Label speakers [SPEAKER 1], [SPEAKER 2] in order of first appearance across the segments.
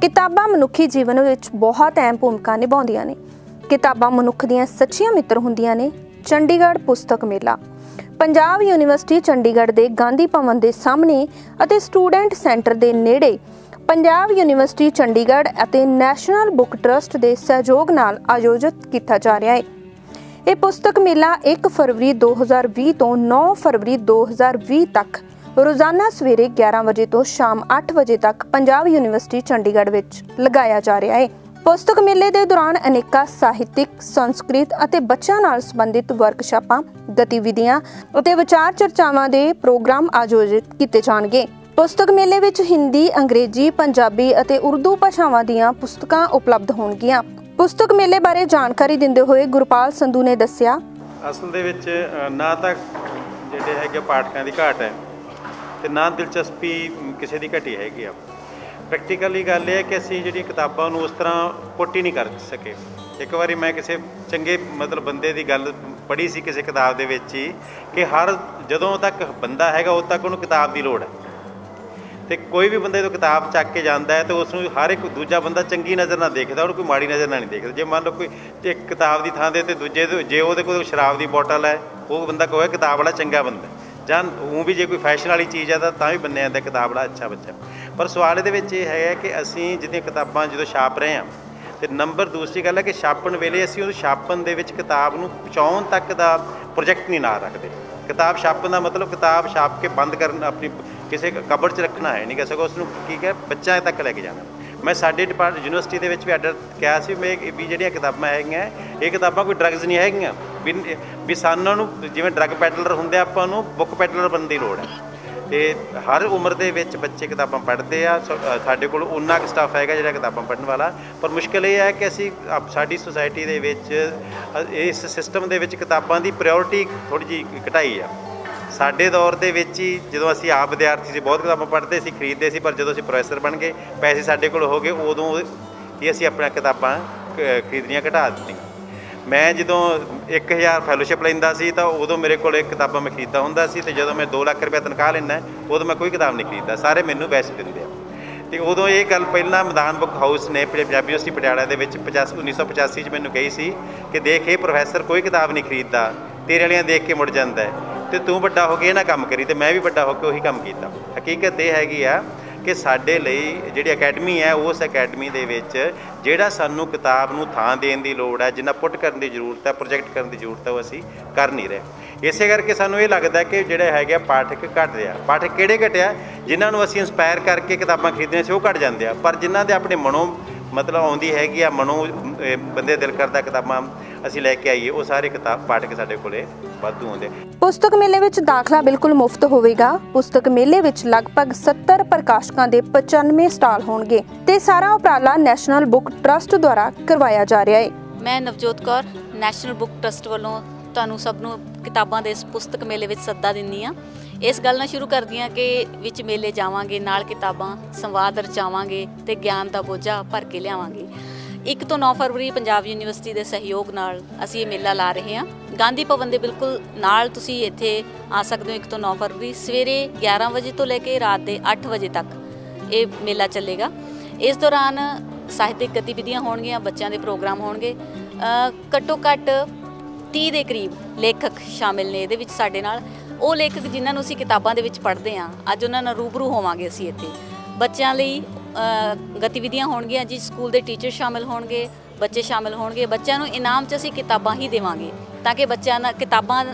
[SPEAKER 1] ਕਿਤਾਬਾਂ ਮਨੁੱਖੀ ਜੀਵਨ ਵਿੱਚ ਬਹੁਤ ਅਹਿਮ ਭੂਮਿਕਾ ਨਿਭਾਉਂਦੀਆਂ ਨੇ। ਕਿਤਾਬਾਂ ਮਨੁੱਖ ਦੀਆਂ ਸੱਚੀਆਂ ਮਿੱਤਰ ਹੁੰਦੀਆਂ ਨੇ। ਚੰਡੀਗੜ੍ਹ ਪੁਸਤਕ ਮੇਲਾ। ਪੰਜਾਬ ਯੂਨੀਵਰਸਿਟੀ ਚੰਡੀਗੜ੍ਹ ਦੇ ਗਾਂਧੀ ਭਵਨ ਦੇ ਸਾਹਮਣੇ ਅਤੇ ਸਟੂਡੈਂਟ ਸੈਂਟਰ ਦੇ ਨੇੜੇ ਪੰਜਾਬ ਯੂਨੀਵਰਸਿਟੀ ਚੰਡੀਗੜ੍ਹ ਅਤੇ ਨੈਸ਼ਨਲ ਬੁੱਕ ਟਰਸਟ ਦੇ ਸਹਿਯੋਗ ਨਾਲ ਆਯੋਜਿਤ ਕੀਤਾ ਜਾ ਰਿਹਾ ਹੈ। ਇਹ ਪੁਸਤਕ ਮੇਲਾ 1 ਫਰਵਰੀ 2020 ਤੋਂ 9 ਫਰਵਰੀ 2020 ਤੱਕ ਰੋਜ਼ਾਨਾ ਸਵੇਰੇ 11 ਵਜੇ ਤੋਂ ਸ਼ਾਮ 8 ਵਜੇ ਤੱਕ ਪੰਜਾਬ ਯੂਨੀਵਰਸਿਟੀ ਚੰਡੀਗੜ੍ਹ ਵਿੱਚ ਲਗਾਇਆ ਜਾ ਰਿਹਾ ਹੈ ਪੁਸਤਕ ਮੇਲੇ ਦੇ ਦੌਰਾਨ ਅਨੇਕਾਂ ਸਾਹਿਤਿਕ, ਸੰਸਕ੍ਰਿਤ ਅਤੇ ਬੱਚਿਆਂ ਨਾਲ ਸੰਬੰਧਿਤ ਵਰਕਸ਼ਾਪਾਂ, ਗਤੀਵਿਧੀਆਂ ਅਤੇ ਵਿਚਾਰ ਚਰਚਾਵਾਂ ਦੇ ਪ੍ਰੋਗਰਾਮ ਆਯੋਜਿਤ ਕੀਤੇ ਜਾਣਗੇ। ਪੁਸਤਕ ਮੇਲੇ ਵਿੱਚ ਹਿੰਦੀ, ਅੰਗਰੇਜ਼ੀ, ਪੰਜਾਬੀ ਅਤੇ ਉਰਦੂ ਭਾਸ਼ਾਵਾਂ ਦੀਆਂ ਪੁਸਤਕਾਂ ਉਪਲਬਧ ਹੋਣਗੀਆਂ। ਪੁਸਤਕ ਮੇਲੇ ਬਾਰੇ ਜਾਣਕਾਰੀ ਦਿੰਦੇ ਹੋਏ ਗੁਰਪਾਲ ਸੰਧੂ ਨੇ ਦੱਸਿਆ
[SPEAKER 2] ਅਸਲ ਦੇ ਵਿੱਚ ਨਾ ਤਾਂ ਜਿਹੜੇ ਹੈਗੇ ਪਾਠਕਾਂ ਦੀ ਘਾਟ ਹੈ ਤੇ ਨਾ ਦਿਲਚਸਪੀ ਕਿਸੇ ਦੀ ਘਟੀ ਹੈਗੀ ਆ। ਪ੍ਰੈਕਟੀਕਲੀ ਗੱਲ ਇਹ ਹੈ ਕਿ ਅਸੀਂ ਜਿਹੜੀਆਂ ਕਿਤਾਬਾਂ ਨੂੰ ਉਸ ਤਰ੍ਹਾਂ ਪੁੱਟ ਹੀ ਨਹੀਂ ਕਰ ਸਕੇ। ਇੱਕ ਵਾਰੀ ਮੈਂ ਕਿਸੇ ਚੰਗੇ ਮਤਲਬ ਬੰਦੇ ਦੀ ਗੱਲ ਪੜ੍ਹੀ ਸੀ ਕਿਸੇ ਕਿਤਾਬ ਦੇ ਵਿੱਚ ਹੀ ਕਿ ਹਰ ਜਦੋਂ ਤੱਕ ਬੰਦਾ ਹੈਗਾ ਉਦੋਂ ਤੱਕ ਉਹਨੂੰ ਕਿਤਾਬ ਦੀ ਲੋੜ ਹੈ। ਤੇ ਕੋਈ ਵੀ ਬੰਦੇ ਤੋਂ ਕਿਤਾਬ ਚੱਕ ਕੇ ਜਾਂਦਾ ਹੈ ਤੇ ਉਸ ਨੂੰ ਹਰ ਇੱਕ ਦੂਜਾ ਬੰਦਾ ਚੰਗੀ ਨਜ਼ਰ ਨਾਲ ਦੇਖਦਾ, ਉਹਨੂੰ ਕੋਈ ਮਾੜੀ ਨਜ਼ਰ ਨਾਲ ਨਹੀਂ ਦੇਖਦਾ। ਜੇ ਮੰਨ ਲਓ ਕੋਈ ਇੱਕ ਕਿਤਾਬ ਦੀ ਥਾਂ ਦੇ ਤੇ ਦੂਜੇ ਦੇ- ਜੇ ਉਹਦੇ ਕੋਲ ਸ਼ਰਾਬ ਦੀ ਬੋਟਲ ਹੈ, ਉਹ ਬੰਦਾ ਕਹੇ ਕਿਤਾਬ ਵਾਲਾ ਚੰਗਾ ਬੰਦਾ ਜਾਂ ਉਹ ਵੀ ਜੇ ਕੋਈ ਫੈਸ਼ਨ ਵਾਲੀ ਚੀਜ਼ ਆ ਤਾਂ ਤਾਂ ਵੀ ਬੰਨੇ ਜਾਂਦਾ ਕਿਤਾਬ ਵਾਲਾ ਅੱਛਾ ਬੱਚਾ। ਪਰ ਸਵਾਲ ਇਹਦੇ ਵਿੱਚ ਇਹ ਹੈਗਾ ਕਿ ਅਸੀਂ ਜਿਹੜੀਆਂ ਕਿਤਾਬਾਂ ਜਦੋਂ ਛਾਪ ਰਹੇ ਹਾਂ, ਤੇ ਨੰਬਰ ਦੂਸਰੀ ਗੱਲ ਹੈ ਕਿ ਛਾਪਣ ਵੇਲੇ ਅਸੀਂ ਉਹ ਛਾਪਣ ਦੇ ਵਿੱਚ ਕਿਤਾਬ ਨੂੰ ਪਹੁੰਚਾਉਣ ਤੱਕ ਦਾ ਪ੍ਰੋਜੈਕਟ ਨਹੀਂ ਨਾ ਰੱਖਦੇ। ਕਿਤਾਬ ਛਾਪਣ ਦਾ ਮਤਲਬ ਕਿਤਾਬ ਛਾਪ ਕੇ ਬੰਦ ਕਰਨ, ਆਪਣੀ ਕਿਸੇ ਕਬਰ 'ਚ ਰੱਖਣਾ ਹੈ, ਨਹੀਂ ਕਿ ਸਗੋਂ ਉਸ ਨੂੰ ਕੀ ਹੈ ਬੱਚਿਆਂ ਤੱਕ ਲੈ ਕੇ ਜਾਣਾ। ਮੈਂ ਸਾਡੇ ਡਿਪਾਰਟ ਯੂਨੀਵਰਸਿਟੀ ਦੇ ਵਿੱਚ ਵੀ ਆਰਡਰ ਕਿਹਾ ਸੀ ਮੈਂ ਵੀ ਜਿਹੜੀਆਂ ਕਿਤਾਬਾਂ ਹੈਗੀਆਂ ਇਹ ਕਿਤਾਬਾਂ ਕੋਈ ਡਰੱਗਸ ਨਹੀਂ ਹੈਗੀਆਂ। ਵੀ ਵੀ ਸਾਨੂੰ ਨੂੰ ਜਿਵੇਂ ਡਰੱਗ ਪੈਡਲਰ ਹੁੰਦੇ ਆ, ਆਪਾਂ ਨੂੰ ਬੁੱਕ ਪੈਡਲਰ ਬਣਨ ਦੀ ਲੋੜ ਹੈ। ਤੇ ਹਰ ਉਮਰ ਦੇ ਵਿੱਚ ਬੱਚੇ ਕਿਤਾਬਾਂ ਪੜ੍ਹਦੇ ਆ ਸ- ਸਾਡੇ ਕੋਲ ਉਨਾ ਕੁ ਸਟਾਫ ਹੈਗਾ ਜਿਹੜਾ ਕਿਤਾਬਾਂ ਪੜ੍ਹਨ ਵਾਲਾ। ਪਰ ਮੁਸ਼ਕਲ ਇਹ ਹੈ ਕਿ ਅਸੀਂ ਆਪ- ਸਾਡੀ ਸੁਸਾਇਟੀ ਦੇ ਵਿੱਚ ਇਸ ਸਿਸਟਮ ਦੇ ਵਿੱਚ ਕਿਤਾਬਾਂ ਦੀ ਪ੍ਰਾਇੋਰਟੀ ਥੋੜੀ ਜਿਹੀ ਘਟਾਈ ਆ। ਸਾਡੇ ਦੌਰ ਦੇ ਵਿੱਚ ਹੀ ਜਦੋਂ ਅਸੀਂ ਆਪ ਵਿਦਿਆਰਥੀ ਸੀ, ਬਹੁਤ ਕਿਤਾਬਾਂ ਪੜ੍ਹਦੇ ਸੀ, ਖਰੀਦਦੇ ਸੀ, ਪਰ ਜਦੋਂ ਅਸੀਂ ਪ੍ਰੋਫੈਸਰ ਬਣ ਗਏ, ਪੈਸੇ ਸਾਡੇ ਕੋਲ ਹੋ ਗਏ, ਉਦੋਂ ਹੀ ਅਸੀਂ ਆਪਣੀਆਂ ਕਿਤਾਬਾਂ ਕ- ਖਰੀਦਣੀਆਂ ਘਟਾ ਦਿੱਤੀਆਂ। ਮੈਂ ਜਦੋਂ 1000 ਫੈਲੋਸ਼ਿਪ ਲੈਂਦਾ ਸੀ, ਤਾਂ ਉਦੋਂ ਮੇਰੇ ਕੋਲ ਇੱਕ ਕਿਤਾਬਾਂ ਮੈਂ ਖਰੀਦਦਾ ਹੁੰਦਾ ਸੀ, ਤੇ ਜਦੋਂ ਮੈਂ 2 ਲੱਖ ਰੁਪਏ ਤਨਖਾਹ ਲੈਂਦਾ, ਉਦੋਂ ਮੈਂ ਕੋਈ ਕਿਤਾਬ ਨਹੀਂ ਖਰੀਦਦਾ, ਸਾਰੇ ਮੈਨੂੰ ਪੈਸੇ ਦਿੰਦੇ ਆ। ਤੇ ਉਦੋਂ ਇਹ ਗੱਲ ਪਹਿਲਾਂ ਮੈਦਾਨ ਬੁੱਕ ਹਾਊਸ ਨੇ ਪੰਜਾਬੀ ਯੂਨੀਵਰਸਿਟੀ ਪਟਿਆਲਾ ਦੇ ਵਿੱਚ 85 1985 ਚ ਮੈਨੂੰ ਕਹੀ ਸੀ ਕਿ ਦੇਖ, ਇਹ ਪ੍ਰੋਫੈਸਰ ਕੋਈ ਕਿਤਾਬ ਨਹੀਂ ਖਰੀਦਦਾ, ਤੇਰੇ ਵਾਲਿਆਂ ਦੇਖ ਕੇ ਮੁੜ ਜਾਂਦਾ ਹੈ। ਤੇ ਤੂੰ ਵੱਡਾ ਹੋ ਕੇ ਇਹ ਨਾ ਕੰਮ ਕਰੀ ਤੇ ਮੈਂ ਵੀ ਵੱਡਾ ਹੋ ਕੇ ਉਹੀ ਕੰਮ ਕੀਤਾ। ਹਕੀਕਤ ਇਹ ਹੈਗੀ ਆ ਕਿ ਸਾਡੇ ਲਈ ਜਿਹੜੀ ਅਕੈਡਮੀ ਹੈ, ਉਸ ਅਕੈਡਮੀ ਦੇ ਵਿੱਚ ਜਿਹੜਾ ਸਾਨੂੰ ਕਿਤਾਬ ਨੂੰ ਥਾਂ ਦੇਣ ਦੀ ਲੋੜ ਹੈ, ਜਿੰਨਾ ਪੁੱਟ ਕਰਨ ਦੀ ਜ਼ਰੂਰਤ ਹੈ, ਪ੍ਰੋਜੈਕਟ ਕਰਨ ਦੀ ਜ਼ਰੂਰਤ ਹੈ, ਉਹ ਅਸੀਂ ਕਰ ਨਹੀਂ ਰਹੇ। ਇਸੇ ਕਰਕੇ ਸਾਨੂੰ ਇਹ ਲੱਗਦਾ ਕਿ ਜਿਹੜਾ ਹੈਗਾ ਪਾਠਕ ਘਟ ਰਿਹਾ। ਪਾਠਕ ਕਿਹੜੇ ਘਟਿਆ? ਜਿਨ੍ਹਾਂ ਨੂੰ ਅਸੀਂ ਇਨਸਪਾਇਰ ਕਰਕੇ ਕਿਤਾਬਾਂ ਖਰੀਦਣੇ ਸੀ, ਉਹ ਘਟ ਜਾਂਦੇ ਆ। ਪਰ ਜਿਨ੍ਹਾਂ ਦੇ ਆਪਣੇ ਮਨੋਂ ਮਤਲਬ ਆਉਂਦੀ ਹੈਗੀ ਆ, ਮਨੋਂ ਬੰਦੇ ਦਿਲ ਕਰਦਾ ਕਿਤਾਬਾਂ ਅਸੀਂ ਲੈ ਕੇ ਆਈਏ ਉਹ ਸਾਰੇ ਕਿਤਾਬ ਪਾਠਕ ਸਾਡੇ ਕੋਲੇ ਵਾਧੂ ਆਉਂਦੇ।
[SPEAKER 1] ਪੁਸਤਕ ਮੇਲੇ ਵਿੱਚ ਦਾਖਲਾ ਬਿਲਕੁਲ ਮੁਫਤ ਹੋਵੇਗਾ। ਪੁਸਤਕ ਮੇਲੇ ਵਿੱਚ ਲਗਭਗ 70 ਪ੍ਰਕਾਸ਼ਕਾਂ ਦੇ 95 ਸਟਾਲ ਹੋਣਗੇ ਤੇ ਸਾਰਾ ਉਪਰਾਲਾ ਨੈਸ਼ਨਲ ਬੁੱਕ ਟਰਸਟ ਦੁਆਰਾ ਕਰਵਾਇਆ ਜਾ ਰਿਹਾ ਹੈ।
[SPEAKER 3] ਮੈਂ Navjot Kaur National Book Trust ਵੱਲੋਂ ਤੁਹਾਨੂੰ ਸਭ ਨੂੰ ਕਿਤਾਬਾਂ ਦੇ ਇਸ ਪੁਸਤਕ ਮੇਲੇ ਵਿੱਚ ਸੱਦਾ ਦਿੰਦੀ ਆ ਇਸ ਗੱਲ ਨਾਲ ਸ਼ੁਰੂ ਕਰਦੀ ਹਾਂ ਕਿ ਵਿੱਚ ਮੇਲੇ ਜਾਵਾਂਗੇ ਨਾਲ ਕਿਤਾਬਾਂ ਸੰਵਾਦ ਰਚਾਵਾਂਗੇ ਤੇ ਗਿਆਨ ਦਾ ਬੋਝਾ ਭਰ ਕੇ ਲਿਆਵਾਂਗੇ। 1 ਤੋਂ 9 ਫਰਵਰੀ ਪੰਜਾਬ ਯੂਨੀਵਰਸਿਟੀ ਦੇ ਸਹਿਯੋਗ ਨਾਲ ਅਸੀਂ ਇਹ ਮੇਲਾ ਲਾ ਰਹੇ ਹਾਂ। ਗਾਂਧੀ ਭਵਨ ਦੇ ਬਿਲਕੁਲ ਨਾਲ ਤੁਸੀਂ ਇੱਥੇ ਆ ਸਕਦੇ ਹੋ 1 ਤੋਂ 9 ਫਰਵਰੀ। ਸਵੇਰੇ 11 ਵਜੇ ਤੋਂ ਲੈ ਕੇ ਰਾਤ ਦੇ 8 ਵਜੇ ਤੱਕ ਇਹ ਮੇਲਾ ਚੱਲੇਗਾ। ਇਸ ਦੌਰਾਨ ਸਾਹਿਤਿਕ ਗਤੀਵਿਧੀਆਂ ਹੋਣਗੀਆਂ, ਬੱਚਿਆਂ ਦੇ ਪ੍ਰੋਗਰਾਮ ਹੋਣਗੇ। ਘੱਟੋ ਘੱਟ 30 ਦੇ ਕਰੀਬ ਲੇਖਕ ਸ਼ਾਮਿਲ ਨੇ ਇਹਦੇ ਵਿੱਚ ਸਾਡੇ ਨਾਲ। ਉਹ ਲੇਖਕ ਜਿਨ੍ਹਾਂ ਨੂੰ ਅਸੀਂ ਕਿਤਾਬਾਂ ਦੇ ਵਿੱਚ ਪੜ੍ਹਦੇ ਹਾਂ, ਅੱਜ ਉਹਨਾਂ ਨਾਲ ਰੂਬਰੂ ਹੋਵਾਂਗੇ ਅਸੀਂ ਇੱਥੇ। ਬੱਚਿਆਂ ਲਈ ਗਤੀਵਿਧੀਆਂ ਹੋਣਗੀਆਂ ਜੀ, ਸਕੂਲ ਦੇ ਟੀਚਰ ਸ਼ਾਮਿਲ ਹੋਣਗੇ, ਬੱਚੇ ਸ਼ਾਮਿਲ ਹੋਣਗੇ। ਬੱਚਿਆਂ ਨੂੰ ਇਨਾਮ 'ਚ ਅਸੀਂ ਕਿਤਾਬਾਂ ਹੀ ਦੇਵਾਂਗੇ ਤਾਂ ਕਿ ਬੱਚਿਆਂ ਨਾਲ ਕਿਤਾਬਾਂ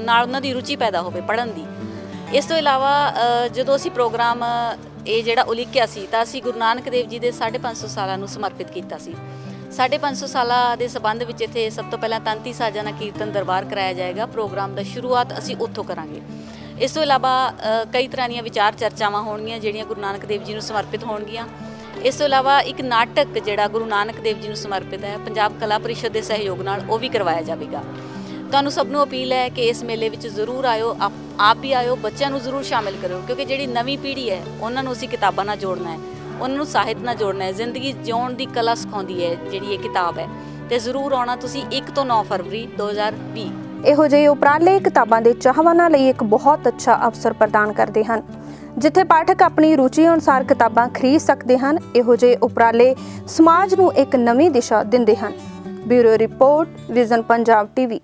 [SPEAKER 3] ਨਾਲ ਉਹਨਾਂ ਦੀ ਰੁਚੀ ਪੈਦਾ ਹੋਵੇ ਪੜ੍ਹਨ ਦੀ। ਇਸ ਤੋਂ ਇਲਾਵਾ ਜਦੋਂ ਅਸੀਂ ਪ੍ਰੋਗਰਾਮ, ਇਹ ਜਿਹੜਾ ਉਲੀਕਿਆ ਸੀ ਤਾਂ ਅਸੀਂ ਗੁਰੂ ਨਾਨਕ ਦੇਵ ਜੀ ਦੇ 550 ਸਾਲਾਂ ਨੂੰ ਸਮਰਪਿਤ ਕੀਤਾ ਸੀ। 550 ਸਾਲਾਂ ਦੇ ਸਬੰਧ ਵਿੱਚ ਇੱਥੇ ਸਭ ਤੋਂ ਪਹਿਲਾਂ ਤੰਤੀ ਸਾਜਾ ਨਾਲ ਕੀਰਤਨ ਦਰਬਾਰ ਕਰਾਇਆ ਜਾਏਗਾ। ਪ੍ਰੋਗਰਾਮ ਦਾ ਸ਼ੁਰੂਆਤ ਅਸੀਂ ਉੱਥੋਂ ਕਰਾਂਗੇ। ਇਸ ਤੋਂ ਇਲਾਵਾ ਕਈ ਤਰ੍ਹਾਂ ਦੀਆਂ ਵਿਚਾਰ ਚਰਚਾਵਾਂ ਹੋਣਗੀਆਂ, ਜਿਹੜੀਆਂ ਗੁਰੂ ਨਾਨਕ ਦੇਵ ਜੀ ਨੂੰ ਸਮਰਪਿਤ ਹੋਣਗੀਆਂ। ਇਸ ਤੋਂ ਇਲਾਵਾ, ਇੱਕ ਨਾਟਕ ਜਿਹੜਾ ਗੁਰੂ ਨਾਨਕ ਦੇਵ ਜੀ ਨੂੰ ਸਮਰਪਿਤ ਹੈ, ਪੰਜਾਬ ਕਲਾ ਪਰਿਸ਼ਦ ਦੇ ਸਹਿਯੋਗ ਨਾਲ ਉਹ ਵੀ ਕਰਵਾਇਆ ਜਾਵੇਗਾ। ਤੁਹਾਨੂੰ ਸਭ ਨੂੰ ਅਪੀਲ ਹੈ ਕਿ ਇਸ ਮੇਲੇ ਵਿੱਚ ਜ਼ਰੂਰ ਆਇਓ, ਆਪ ਆਪ ਵੀ ਆਇਓ, ਬੱਚਿਆਂ ਨੂੰ ਜ਼ਰੂਰ ਸ਼ਾਮਿਲ ਕਰੋ ਕਿਉਂਕਿ ਜਿਹੜੀ ਨਵੀਂ ਪੀੜ੍ਹੀ ਹੈ, ਉਹਨਾਂ ਨੂੰ ਅਸੀਂ ਕਿਤਾਬਾਂ ਨਾਲ ਜੋੜਨਾ ਹੈ, ਉਹਨਾਂ ਨੂੰ ਸਾਹਿਤ ਨਾਲ ਜੋੜਨਾ ਹੈ, ਜ਼ਿੰਦਗੀ ਜਿਉਣ ਦੀ ਕਲਾ ਸਿਖਾਉਂਦੀ ਹੈ, ਜਿਹੜੀ ਇਹ ਕਿਤਾਬ ਹੈ। ਤੇ ਜ਼ਰੂਰ ਆਉਣਾ ਤੁਸੀਂ 1 ਤੋਂ 9 ਫਰਵਰੀ 2020
[SPEAKER 1] ਇਹੋ ਜਿਹੇ ਉਪਰਾਲੇ ਕਿਤਾਬਾਂ ਦੇ ਚਾਹਵਾਨਾਂ ਲਈ ਇੱਕ ਬਹੁਤ ਅੱਛਾ ਅਵਸਰ ਪ੍ਰਦਾਨ ਕਰਦੇ ਹਨ। ਜਿੱਥੇ ਪਾਠਕ ਆਪਣੀ ਰੁਚੀ ਅਨੁਸਾਰ ਕਿਤਾਬਾਂ ਖਰੀਦ ਸਕਦੇ ਹਨ, ਇਹੋ ਜਿਹੇ ਉਪਰਾਲੇ ਸਮਾਜ ਨੂੰ ਇੱਕ ਨਵੀਂ ਦਿਸ਼ਾ ਦਿੰਦੇ ਹਨ। Bureau report, vision Punjab TV.